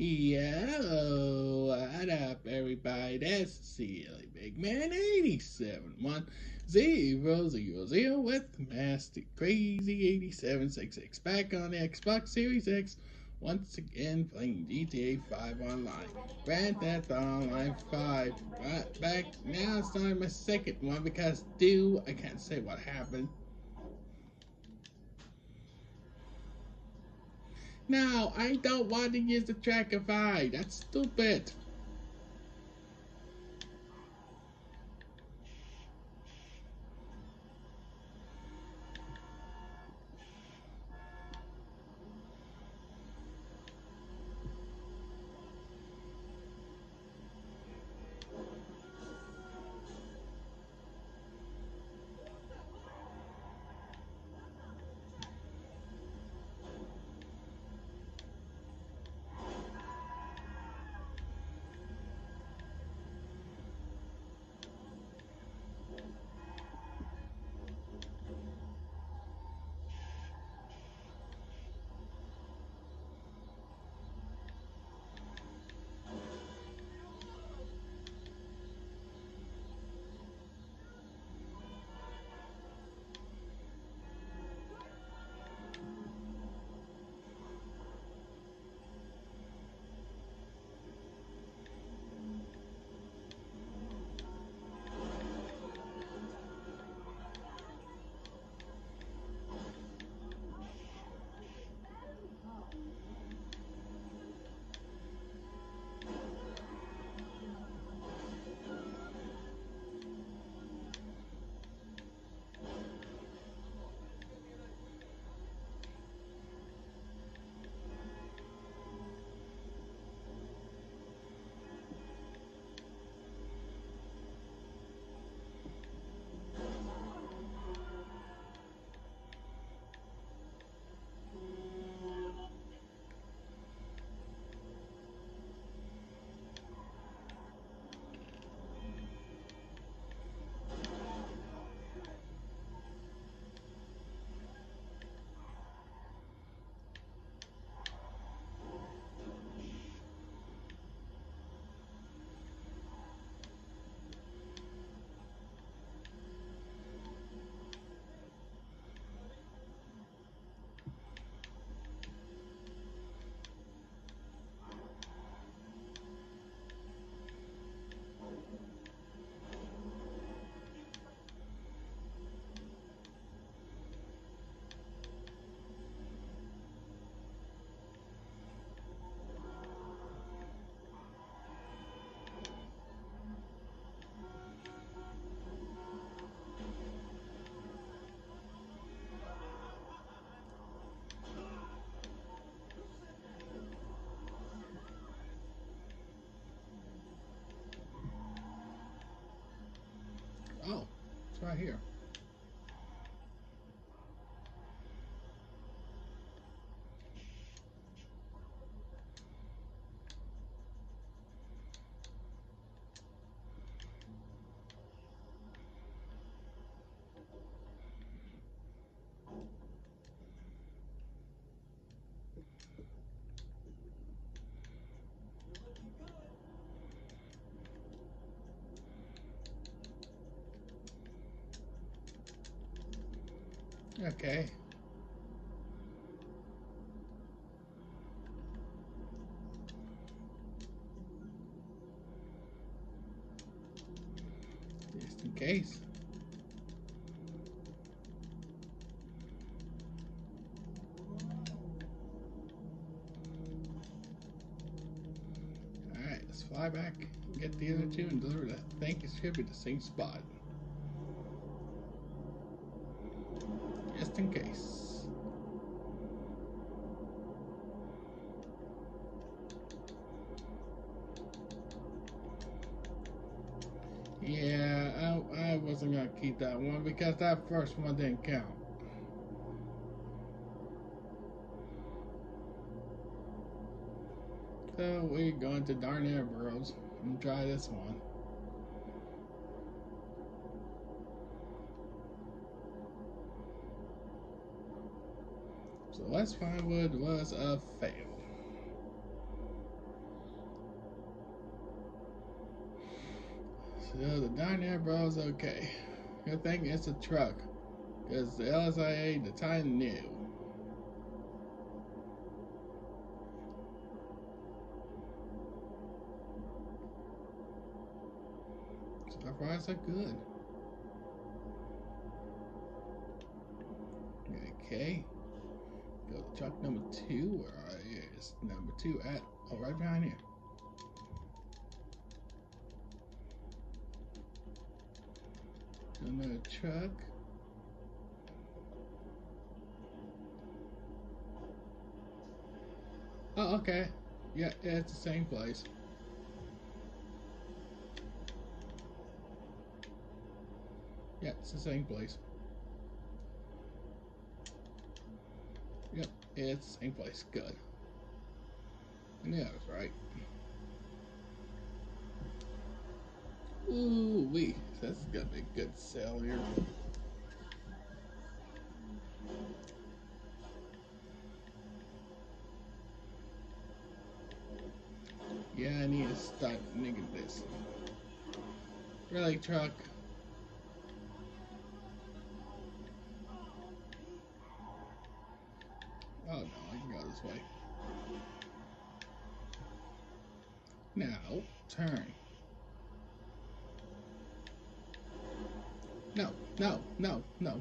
Yo, what up, everybody? That's Silly Big Man 8711000 with Master Crazy 8766 back on Xbox Series X. Once again, playing GTA 5 Online. Grand Theft Online 5. Right back now, it's on my second one because, do I can't say what happened. No, I don't want to use the Trackify. That's stupid. It's right here. Okay. Just in case. Alright, let's fly back, get the other two, and deliver that. Thank you should be the same spot. In case. Yeah, I, I wasn't gonna keep that one because that first one didn't count. So we're going to Darnell Bros and try this one. So West Pinewood was a fail. So the Diner Bros okay. Good thing it's a truck. Cause the LSIA the time knew. Our fries are good. Okay. Go to truck number two. Where is number two at? Oh, right behind here. Another truck. Oh, okay. Yeah, yeah, it's the same place. Yeah, it's the same place. It's same place. Good. I knew I was right. Ooh, wee. That's gonna be a good sale here. Yeah, I need to start making this. Really, truck? Oh no, I can go this way. Now, turn. No, no, no, no.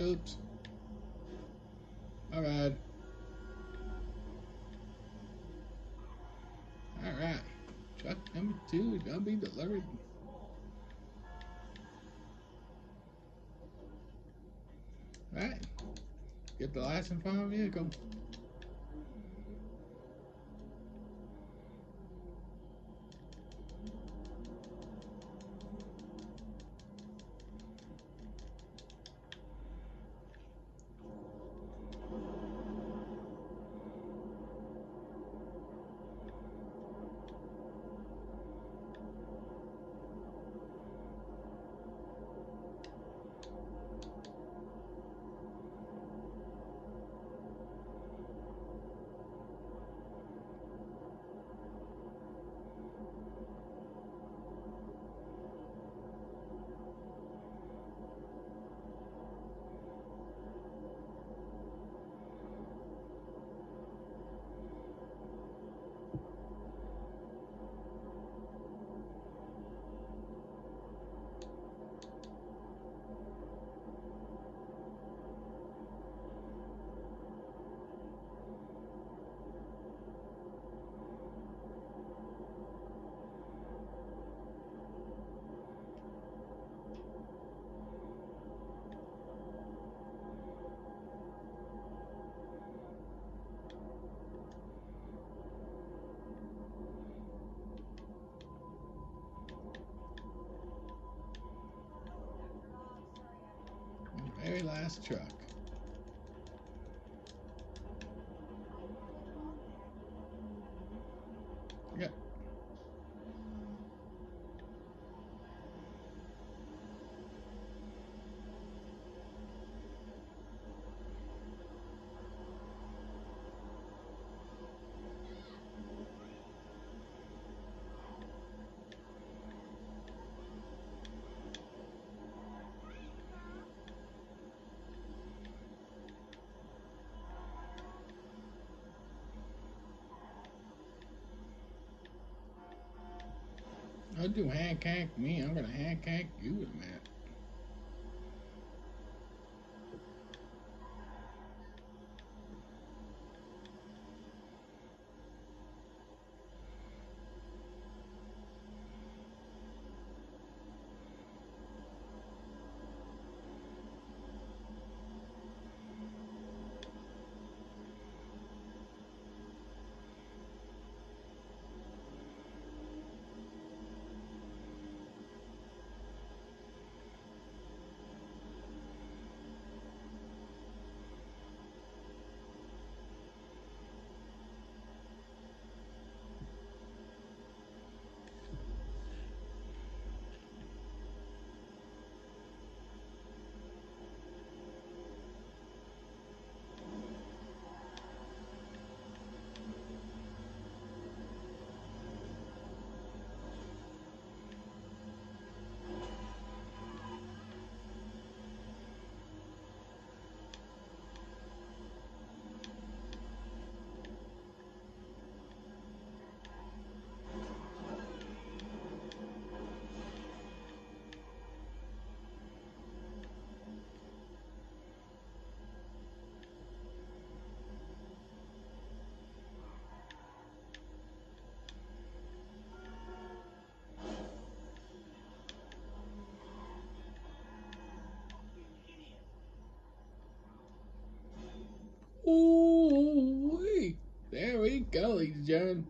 Oops. Alright. Alright. Truck number two is gonna be delivered. Alright. Get the license from a vehicle. Last truck. Don't you handcrank me. I'm gonna handcrank you in a minute.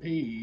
Ooh,